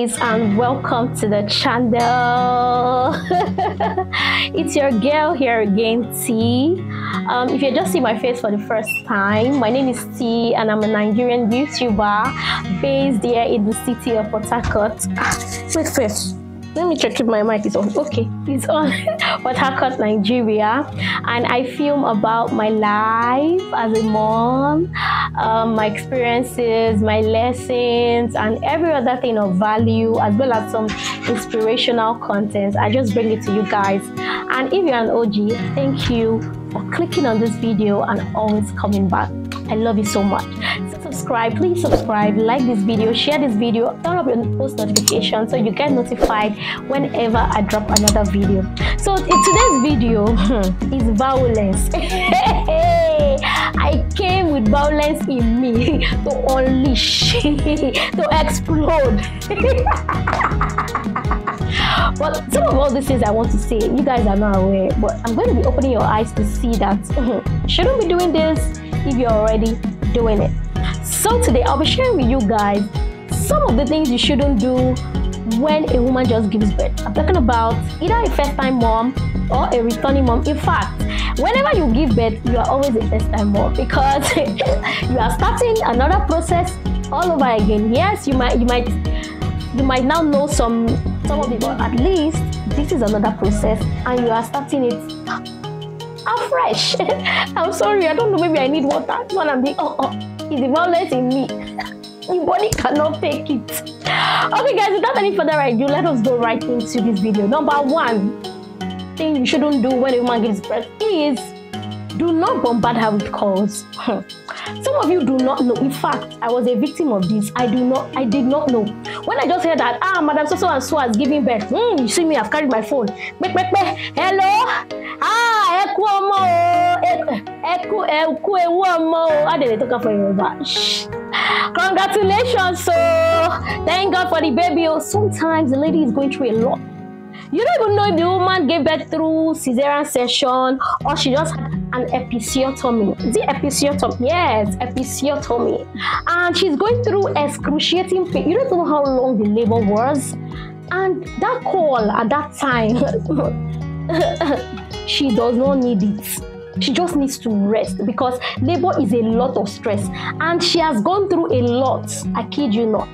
guys and welcome to the channel. It's your girl here again T. Um, if you're just see my face for the first time my name is T and I'm a Nigerian YouTuber based here in the city of Port Harcourt. Ah, wait let me check if my mic is on. Okay, it's on. Port Harcourt, Nigeria, and I film about my life as a mom, um, my experiences, my lessons, and every other thing of value, as well as some inspirational content. I just bring it to you guys. And if you're an OG, thank you for clicking on this video and always coming back. I love you so much. Subscribe, please subscribe, like this video, share this video, turn up your post notifications so you get notified whenever I drop another video. So today's video is violence. I came with violence in me to unleash, to explode. but some of all these things I want to say, you guys are not aware, but I'm going to be opening your eyes to see that shouldn't be doing this if you're already doing it. So today I'll be sharing with you guys some of the things you shouldn't do when a woman just gives birth. I'm talking about either a first time mom or a returning mom. In fact, whenever you give birth, you are always a first time mom because you are starting another process all over again. Yes, you might you might you might now know some some of it, but at least this is another process and you are starting it fresh. I'm sorry, I don't know, maybe I need water. When I'm being, oh, oh, it's the violence in me. Your body cannot take it. Okay, guys, without any further ado, let us go right into this video. Number one thing you shouldn't do when a woman gives birth is do not bombard her with calls. Some of you do not know. In fact, I was a victim of this. I do not, I did not know. When I just heard that, ah, Madam So so and so has given birth. Hmm, you see me, I've carried my phone. Hello? Congratulations o thank God for the baby sometimes the lady is going through a lot you don't even know if the woman gave birth through cesarean section or she just had an episiotomy. Is it episiotomy? Yes, episiotomy. And she's going through excruciating pain. You don't know how long the labor was. And that call at that time she does not need it. She just needs to rest because labor is a lot of stress and she has gone through a lot. I kid you not.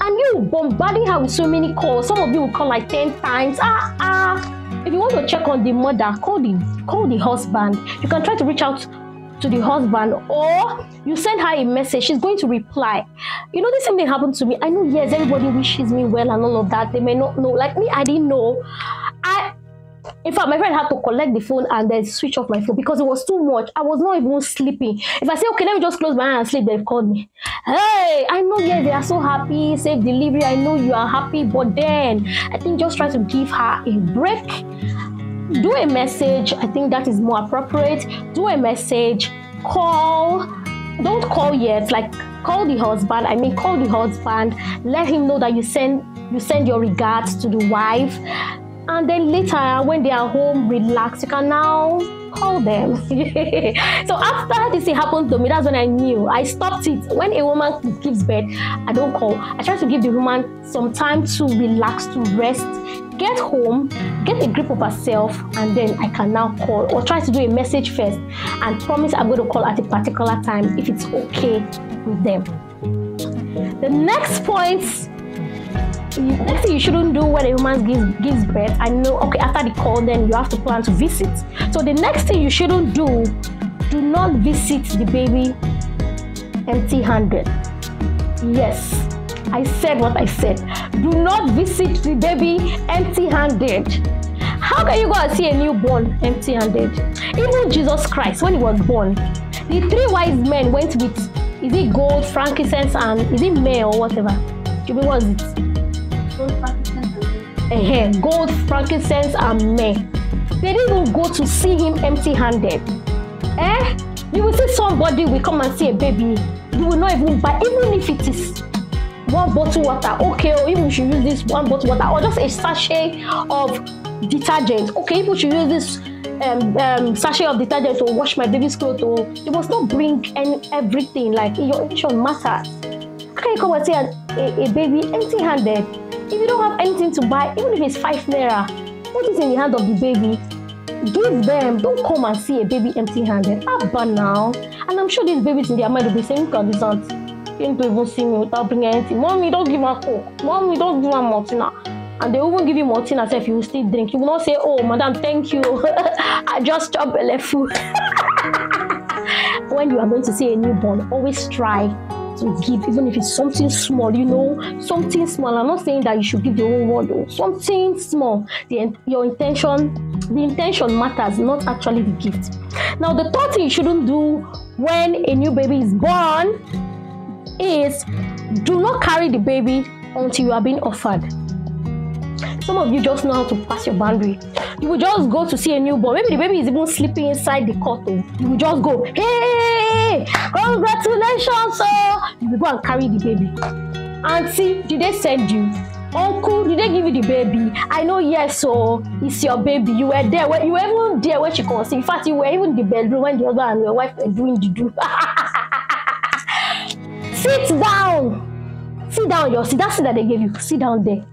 And you bombarding her with so many calls. Some of you will call like 10 times. Ah, ah. If you want to check on the mother, call the call the husband. You can try to reach out to the husband or you send her a message she's going to reply you know this same thing happened to me i know yes everybody wishes me well and all of that they may not know like me i didn't know in fact, my friend had to collect the phone and then switch off my phone because it was too much. I was not even sleeping. If I say, okay, let me just close my eyes and sleep, they've called me. Hey, I know, yes, they are so happy, safe delivery. I know you are happy, but then I think just try to give her a break. Do a message. I think that is more appropriate. Do a message. Call. Don't call yet. Like call the husband. I mean, call the husband. Let him know that you send you send your regards to the wife and then later when they are home relaxed you can now call them. So after this thing happened to me that's when i knew. I stopped it. When a woman gives birth i don't call. I try to give the woman some time to relax to rest get home get a grip of herself and then i can now call or try to do a message first and promise i'm going to call at a particular time if it's okay with them. The next point next thing you shouldn't do when a woman gives gives birth i know okay after the call then you have to plan to visit. So the next thing you shouldn't do do not visit the baby empty handed. Yes i said what i said. Do not visit the baby empty handed. How can you go and see a newborn empty handed? Even jesus christ when he was born the three wise men went with is it gold frankincense and is it myrrh or whatever? Jimmy, what is it uh, gold, frankincense, and myrrh. They didn't even go to see him empty-handed. Eh? You will see somebody will come and see a baby. You will not even buy, even if it is one bottle water. Okay, or even should use this one bottle water, or just a sachet of detergent. Okay, people should use this um, um, sachet of detergent to wash my baby's clothes. Or you must not bring any everything. Like your action matters. How can you come and see a, a, a baby empty-handed? If you don't have anything to buy, even if it's five naira, put it in the hand of the baby. Give them. Don't come and see a baby empty-handed. Abba now. And I'm sure these babies in their mind will be saying, "Look at this aunt. Can't even see me without bringing anything. Mommy, don't give her coke. Mommy, don't give her Maltina." And they even give you Maltina if you still drink. You will not say, "Oh, madam, thank you. I just chopped belly food." when you are going to see a newborn, always try to give, even if it's something small, you know, something small. I'm not saying that you should give the whole world, something small. The, your intention, the intention matters, not actually the gift. Now, the third thing you shouldn't do when a new baby is born is do not carry the baby until you are being offered. Some of you just know how to pass your boundary. You will just go to see a newborn. Maybe the baby is even sleeping inside the cot. Oh. You will just go, hey, congratulations, oh. You go and carry the baby. Auntie, did they send you? Uncle, did they give you the baby? I know yes, so it's your baby. You were there. You were even there when she conceived. In fact, you were even in the bedroom when the husband and your wife were doing the do. Sit down. Sit down, your seat. That seat that they gave you. Sit down there.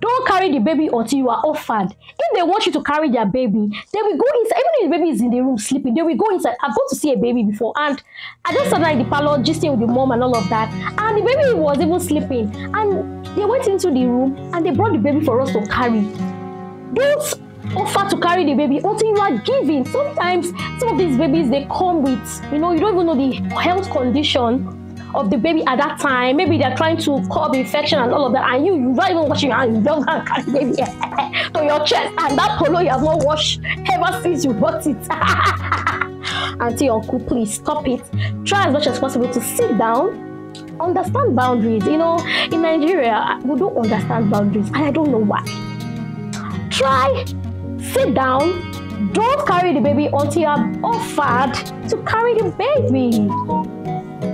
Don't carry the baby until you are offered. They want you to carry their baby, they will go inside. Even if the baby is in the room sleeping, they will go inside. I've gone to see a baby before, and I just sat in the parlor, just with the mom and all of that. And the baby was even sleeping. And they went into the room and they brought the baby for us to carry. Don't offer to carry the baby until you are giving. Sometimes some of these babies they come with, you know, you don't even know the health condition of the baby at that time. Maybe they're trying to curb infection and all of that, and you you're not even washing your hands. You don't go and carry the baby to your chest, and that polo you have not washed ever since you bought it. Auntie, uncle, please stop it. Try as much as possible to sit down understand boundaries. You know, in Nigeria, we don't understand boundaries, and I don't know why. Try, sit down, don't carry the baby until you are offered to carry the baby.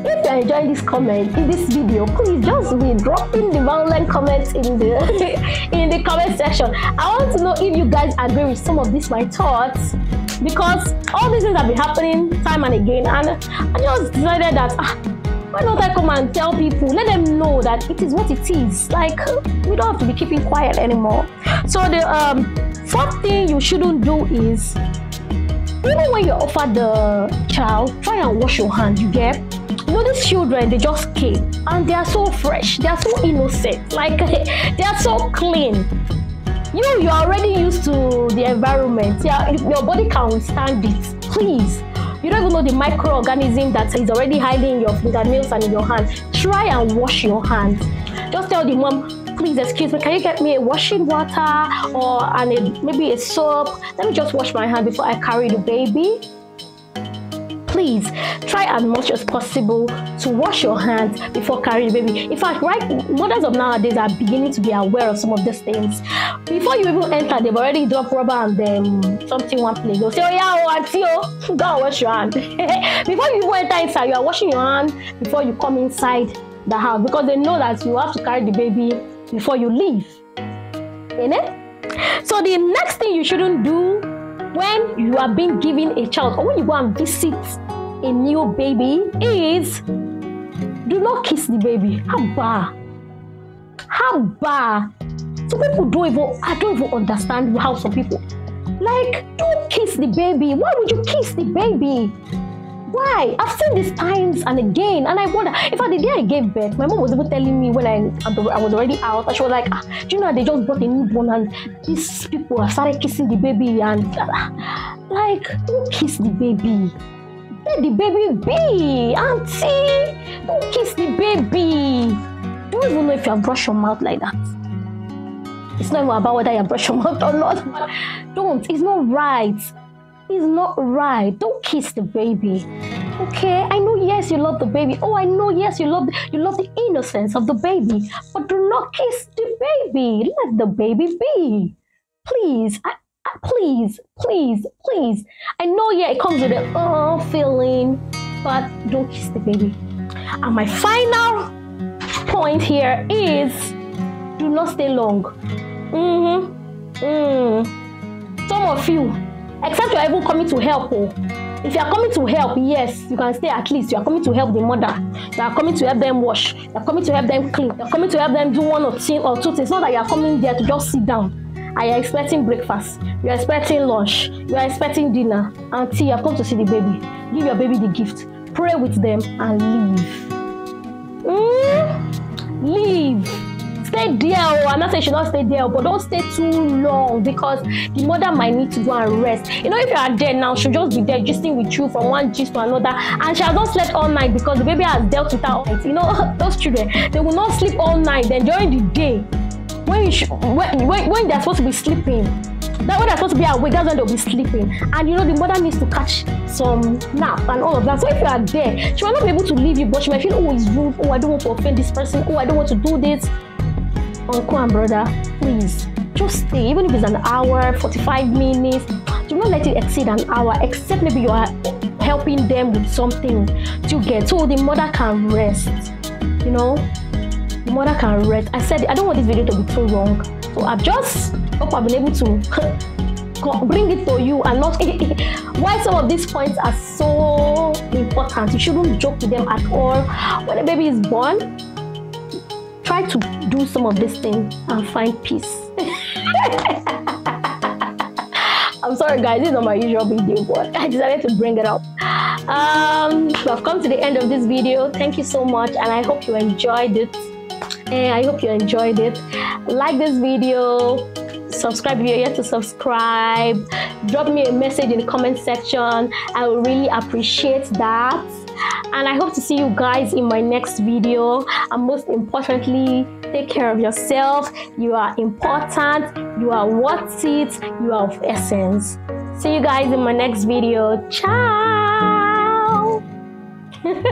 If you're enjoying this comment in this video, please just be dropping the violent comments in the in the comment section. I want to know if you guys agree with some of these my thoughts because all these things have been happening time and again, and I just decided that. Ah, why don't I come and tell people, let them know that it is what it is. Like, we don't have to be keeping quiet anymore. So, the um, fourth thing you shouldn't do is, even when you offer the child, try and wash your hands, you get? know these children they just came and they are so fresh they are so innocent like they are so clean. You you're already used to the environment. Yeah your body can withstand it please. You don't even know the microorganism that is already hiding in your fingernails and in your hands try and wash your hands just tell the mom please excuse me can you get me a washing water or and a, maybe a soap let me just wash my hand before i carry the baby please try as much as possible to wash your hands before carrying the baby. In fact, right, mothers of nowadays are beginning to be aware of some of these things. Before you even enter, they've already dropped rubber and um, something one place. They'll say, oh yeah, oh, auntie, oh, go wash your hand. before you even enter inside, you are washing your hand before you come inside the house because they know that you have to carry the baby before you leave. Innit? So the next thing you shouldn't do when you are being given a child or when you go and visit a new baby is do not kiss the baby. Haba. Haba. Some people don't even I don't even understand how some people like don't kiss the baby. Why would you kiss the baby? Why? I've seen this times and again, and I wonder. In fact, the day I gave birth, my mom was even telling me when I I was already out, and she was like, ah, "Do you know they just brought a newborn and these people have started kissing the baby and like don't kiss the baby." Let the baby be, auntie. Don't kiss the baby. Don't even know if you have brushed your mouth like that. It's not even about whether you brush your mouth or not. Don't. It's not right. It's not right. Don't kiss the baby. Okay, I know. Yes, you love the baby. Oh, I know. Yes, you love you love the innocence of the baby. But do not kiss the baby. Let the baby be. Please, I, please, please, please. I know, yeah, it comes with a oh feeling, but don't kiss the baby. And my final point here is do not stay long. Mm-hmm. Mm. Some of you, except you're even coming to help, oh, if you are coming to help yes you can stay at least. You are coming to help the mother. You are coming to help them wash. You are coming to help them clean. You are coming to help them do one or two or two things. Not that you are coming there to just sit down. And you are expecting breakfast. You are expecting lunch. You are expecting dinner. Until you have come to see the baby. Give your baby the gift. Pray with them and leave. Mm, leave stay there oh i'm not saying you should not stay there but don't stay too long because the mother might need to go and rest. You know if you are there now she'll just be there gisting with you from one gist to another. And she has not slept all night because the baby has dealt with her all night. You know those children they will not sleep all night. Then during the day when you should, when, when, when they're supposed to be sleeping that when they're supposed to be awake that's when they'll be sleeping. And you know the mother needs to catch some nap and all of that. So if you are there she might not be able to leave you but she might feel oh it's rude. Oh i don't want to offend this person. Oh i don't want to do this Oh, uncle and brother, please just stay, even if it's an hour, 45 minutes. Do not let it exceed an hour, except maybe you are helping them with something to get so the mother can rest. You know, the mother can rest. I said I don't want this video to be too long, so I've just hope I've been able to bring it to you and not why some of these points are so important. You shouldn't joke with them at all. When a baby is born, try to do some of these things and find peace. I'm sorry guys, this is not my usual video, but I decided to bring it up. Um, we've come to the end of this video. Thank you so much and I hope you enjoyed it. And I hope you enjoyed it. Like this video, subscribe if you're yet to subscribe. Drop me a message in the comment section. I will really appreciate that and I hope to see you guys in my next video. And most importantly, take care of yourself. You are important. You are worth it. You are of essence. See you guys in my next video. Ciao.